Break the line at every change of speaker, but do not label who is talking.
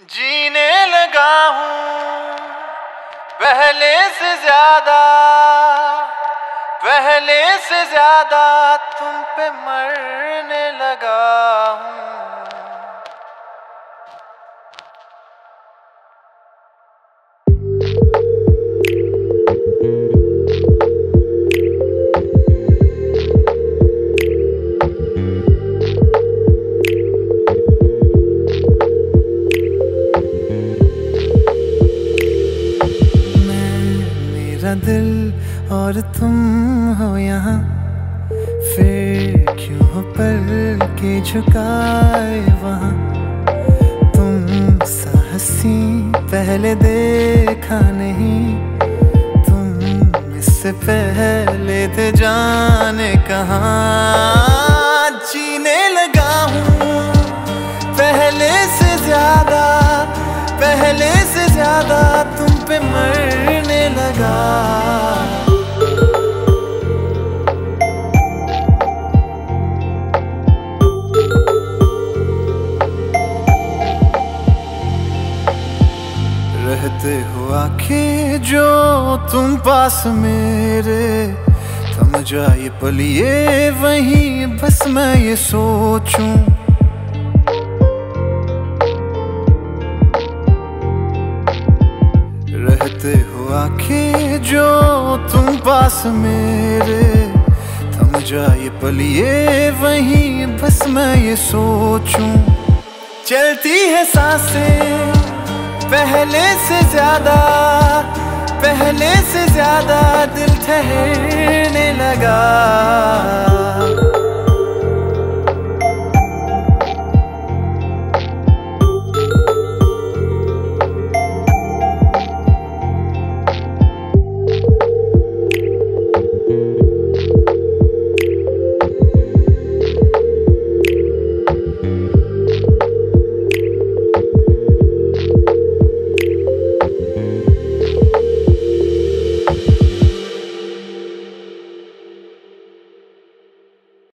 जीने लगा हूँ पहले से ज़्यादा पहले से ज़्यादा तुम पे मरने लगा हूँ। दिल और तुम हो यहाँ। फिर क्यों पर के झुकाए वहाँ? तुम साहसी पहले देखा नहीं। तुम इससे पहले थे जाने कहाँ। जीने लगा हूँ पहले से ज़्यादा, पहले से ज़्यादा तुम रहते हो आखे जो तुम पास मेरे। थम जाए पलिए, वहीं बस मैं ये सोचूं। रहते हो आखे जो तुम पास मेरे। थम जाए पलिए, वहीं बस मैं ये सोचूं। चलती है साँसें पहले से ज़्यादा पहले से ज़्यादा दिल ठहरने लगा।